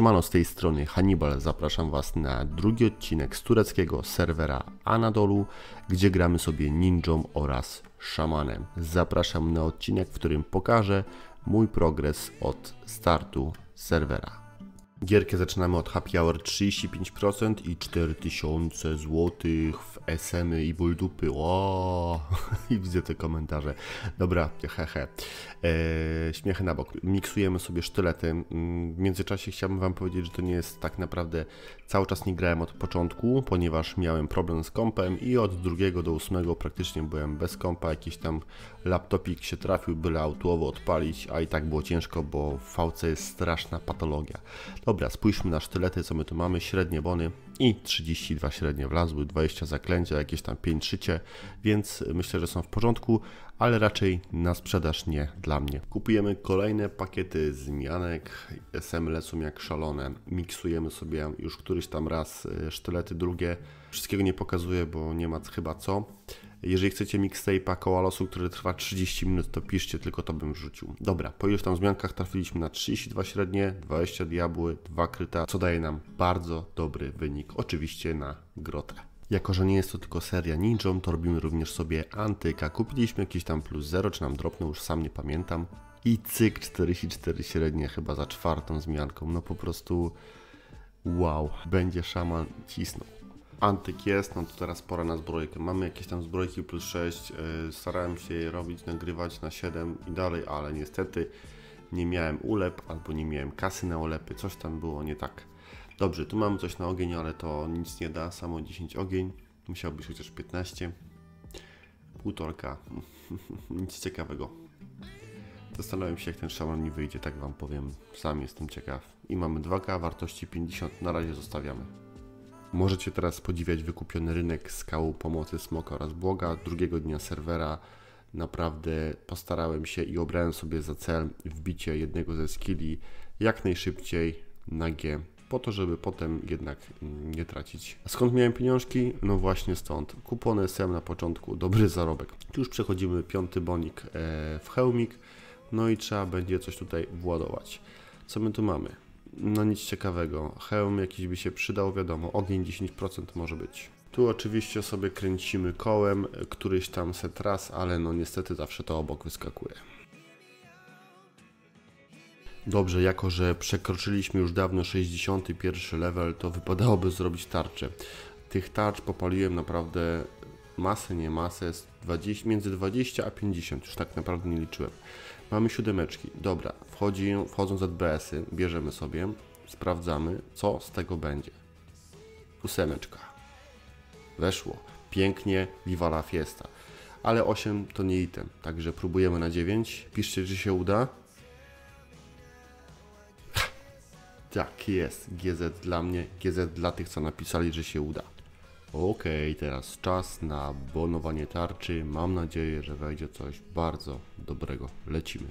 Siemano z tej strony Hannibal, zapraszam Was na drugi odcinek z tureckiego serwera Anadolu, gdzie gramy sobie ninją oraz szamanem. Zapraszam na odcinek, w którym pokażę mój progres od startu serwera. Gierkę zaczynamy od Happy Hour 35% i 4000 zł w SM-y i ból dupy. I widzę te komentarze. Dobra, hehe. Eee, śmiechy na bok. Miksujemy sobie sztylety. Mm, w międzyczasie chciałbym Wam powiedzieć, że to nie jest tak naprawdę cały czas nie grałem od początku, ponieważ miałem problem z kompem i od drugiego do ósmego praktycznie byłem bez kompa. Jakiś tam laptopik się trafił, byle autuowo odpalić, a i tak było ciężko, bo w VC jest straszna patologia. Dobra, spójrzmy na sztylety, co my tu mamy. Średnie bony i 32 średnie wlazły, 20 zaklęcia, jakieś tam 5 szycie, więc myślę, że są w porządku, ale raczej na sprzedaż nie dla mnie. Kupujemy kolejne pakiety zmianek, SM lecą jak szalone, miksujemy sobie już któryś tam raz e, sztylety, drugie. Wszystkiego nie pokazuję, bo nie ma chyba co. Jeżeli chcecie mixtape'a koła losu, który trwa 30 minut, to piszcie, tylko to bym wrzucił. Dobra, po iluś tam zmiankach trafiliśmy na 32 średnie, 20 diabły, 2 kryta, co daje nam bardzo dobry wynik, oczywiście na grotę. Jako, że nie jest to tylko seria ninją, to robimy również sobie antyka. Kupiliśmy jakiś tam plus 0, czy nam dropnął, już sam nie pamiętam. I cyk 44 średnie, chyba za czwartą zmianką. No po prostu wow, będzie szaman cisnął. Antyk jest, no to teraz pora na zbrojkę. Mamy jakieś tam zbrojki plus 6, yy, starałem się je robić, nagrywać na 7 i dalej, ale niestety nie miałem ulep albo nie miałem kasy na ulepy, coś tam było nie tak. Dobrze, tu mamy coś na ogień, ale to nic nie da, samo 10 ogień, musiał być chociaż 15, półtorka, nic ciekawego. Zastanawiam się, jak ten szaman mi wyjdzie, tak Wam powiem, sam jestem ciekaw. I mamy 2K, wartości 50, na razie zostawiamy. Możecie teraz podziwiać wykupiony rynek skał pomocy Smoka oraz Błoga. Drugiego dnia serwera naprawdę postarałem się i obrałem sobie za cel wbicie jednego ze skilli jak najszybciej na G, po to, żeby potem jednak nie tracić. A skąd miałem pieniążki? No właśnie stąd. Kupony SM na początku, dobry zarobek. Już przechodzimy piąty bonik e, w hełmik, no i trzeba będzie coś tutaj władować. Co my tu mamy? No nic ciekawego. Hełm jakiś by się przydał, wiadomo, ogień 10% może być. Tu oczywiście sobie kręcimy kołem, któryś tam set raz, ale no niestety zawsze to obok wyskakuje. Dobrze, jako że przekroczyliśmy już dawno 61 level, to wypadałoby zrobić tarczę. Tych tarcz popaliłem naprawdę masę, nie masę, 20, między 20 a 50, już tak naprawdę nie liczyłem. Mamy siódemeczki, dobra, wchodzi, wchodzą ZBS-y, bierzemy sobie, sprawdzamy, co z tego będzie. Ósemeczka. Weszło. Pięknie, viva la fiesta. Ale 8 to nie item, także próbujemy na 9. Piszcie, czy się uda. Tak jest, GZ dla mnie, GZ dla tych, co napisali, że się uda. Ok, teraz czas na bonowanie tarczy. Mam nadzieję, że wejdzie coś bardzo dobrego. Lecimy.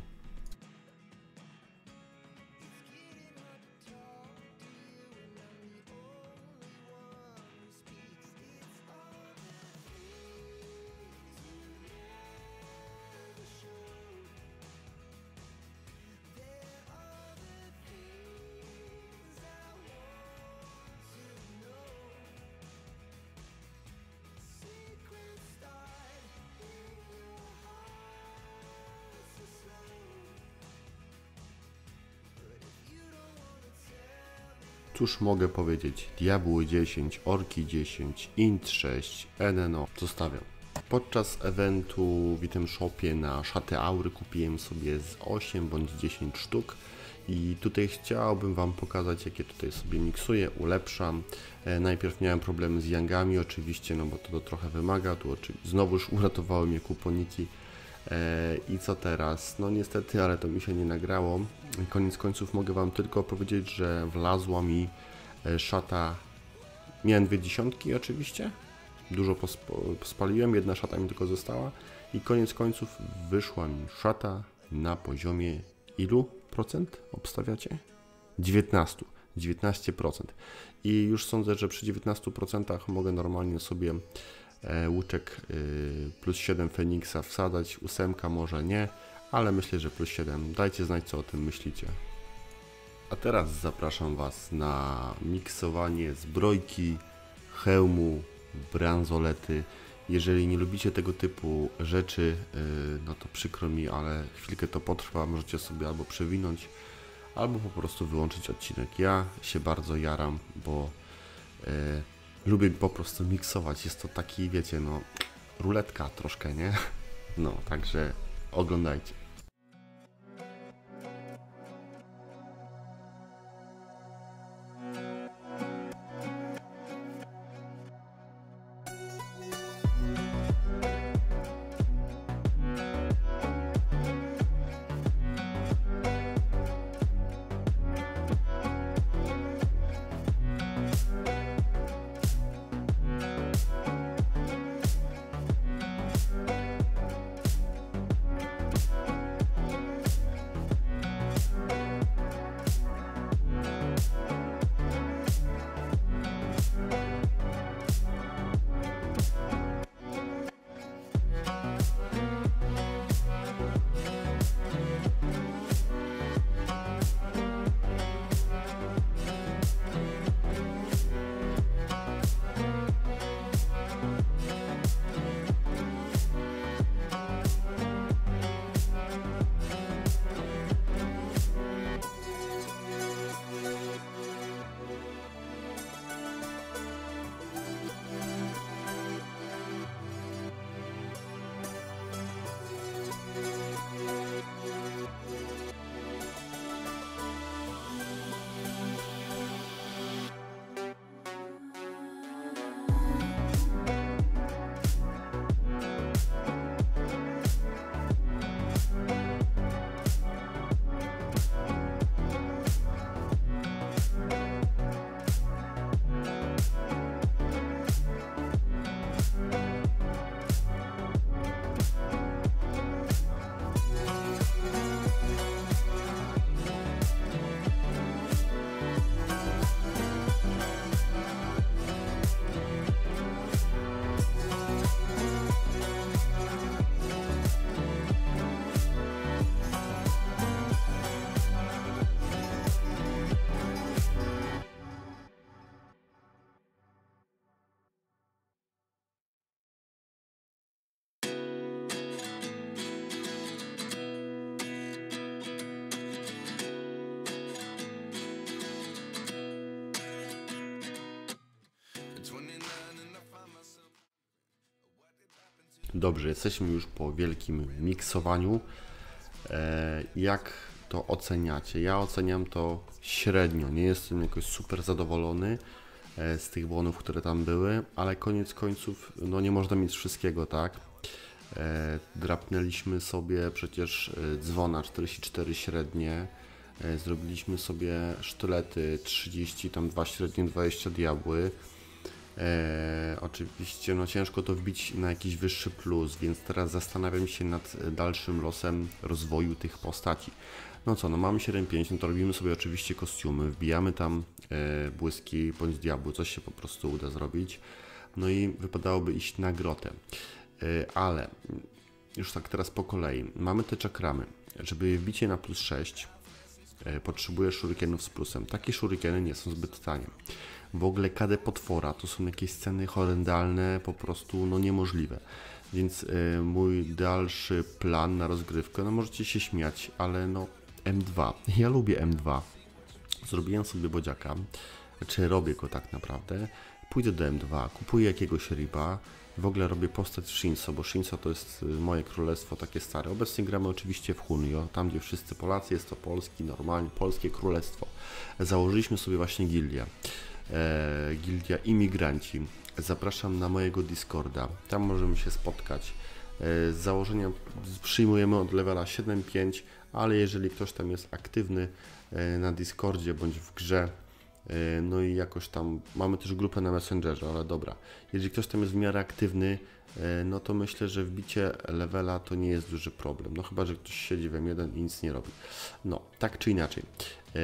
Cóż mogę powiedzieć? Diabły 10, Orki 10, Int 6, NNO zostawiam. Podczas eventu w item shopie na szaty aury kupiłem sobie z 8 bądź 10 sztuk i tutaj chciałbym Wam pokazać jakie tutaj sobie miksuję, ulepszam. E, najpierw miałem problemy z yangami oczywiście, no bo to, to trochę wymaga, tu oczywiście znowuż uratowały mnie kuponiki I co teraz? No niestety, ale to mi się nie nagrało. Koniec końców mogę Wam tylko powiedzieć, że wlazła mi e, szata. Miałem dwie dziesiątki oczywiście. Dużo spaliłem, jedna szata mi tylko została. I koniec końców wyszła mi szata na poziomie ilu procent obstawiacie? 19. 19%. I już sądzę, że przy 19% mogę normalnie sobie E, łuczek y, plus 7 Feniksa wsadzać, ósemka może nie, ale myślę, że plus 7. Dajcie znać, co o tym myślicie. A teraz zapraszam Was na miksowanie zbrojki, hełmu, bransolety. Jeżeli nie lubicie tego typu rzeczy, yy, no to przykro mi, ale chwilkę to potrwa. Możecie sobie albo przewinąć, albo po prostu wyłączyć odcinek. Ja się bardzo jaram, bo yy, lubię po prostu miksować. Jest to taki, wiecie, no, ruletka troszkę, nie? No, także oglądajcie. Dobrze, jesteśmy już po wielkim miksowaniu. E, jak to oceniacie? Ja oceniam to średnio. Nie jestem jakoś super zadowolony e, z tych błonów, które tam były, ale koniec końców, no nie można mieć wszystkiego, tak? E, drapnęliśmy sobie przecież dzwona 44 średnie, zrobiliśmy sobie sztylety 30, tam 2 średnie, 20 diabły. E, oczywiście no ciężko to wbić na jakiś wyższy plus, więc teraz zastanawiam się nad dalszym losem rozwoju tych postaci. No co, no mamy 7.5, no to robimy sobie oczywiście kostiumy, wbijamy tam e, błyski bądź diabły, coś się po prostu uda zrobić. No i wypadałoby iść na grotę. E, ale już tak teraz po kolei. Mamy te czakramy. Żeby wbicie na plus 6 e, potrzebuję shurikenów z plusem. Takie shurikeny nie są zbyt tanie w ogóle KD potwora. To są jakieś sceny horrendalne, po prostu no niemożliwe. Więc y, mój dalszy plan na rozgrywkę, no możecie się śmiać, ale no M2. Ja lubię M2. Zrobiłem sobie bodziaka, czy robię go tak naprawdę. Pójdę do M2, kupuję jakiegoś ryba, w ogóle robię postać Shinso, bo Shinso to jest y, moje królestwo takie stare. Obecnie gramy oczywiście w Hunio, tam gdzie wszyscy Polacy, jest to polski, normalnie polskie królestwo. Założyliśmy sobie właśnie gildię e, Gildia Imigranci. Zapraszam na mojego Discorda, tam możemy się spotkać. E, z założenia przyjmujemy od levela 7-5, ale jeżeli ktoś tam jest aktywny e, na Discordzie bądź w grze, e, no i jakoś tam mamy też grupę na Messengerze, ale dobra. Jeżeli ktoś tam jest w miarę aktywny, e, no to myślę, że wbicie levela to nie jest duży problem. No chyba, że ktoś siedzi w M1 i nic nie robi. No, tak czy inaczej. E,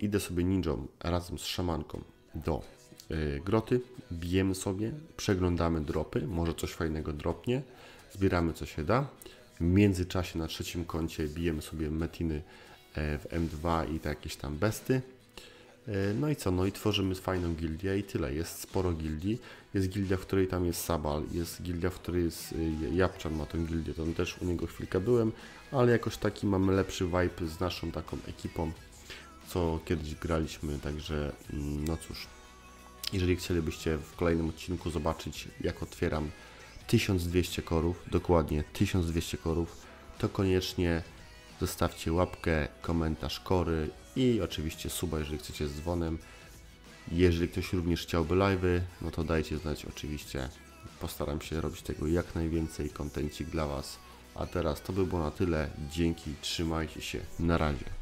idę sobie ninją razem z szamanką do y, groty, bijemy sobie, przeglądamy dropy, może coś fajnego dropnie, zbieramy co się da. W międzyczasie na trzecim koncie bijemy sobie metiny e, w M2 i jakieś tam besty. E, No i co? No i tworzymy fajną gildię i tyle. Jest sporo gildii. Jest gildia, w której tam jest Sabal, jest gildia, w której jest Japczan ma tą gildię. Tam też u niego chwilkę byłem, ale jakoś taki mamy lepszy vibe z naszą taką ekipą, co kiedyś graliśmy, także mm, no cóż. Jeżeli chcielibyście w kolejnym odcinku zobaczyć, jak otwieram 1200 korów, dokładnie 1200 korów, to koniecznie zostawcie łapkę, komentarz kory i oczywiście suba, jeżeli chcecie z dzwonem. Jeżeli ktoś również chciałby live'y, no to dajcie znać oczywiście. Postaram się robić tego jak najwięcej, kontencik dla Was. A teraz to by było na tyle. Dzięki, trzymajcie się, na razie.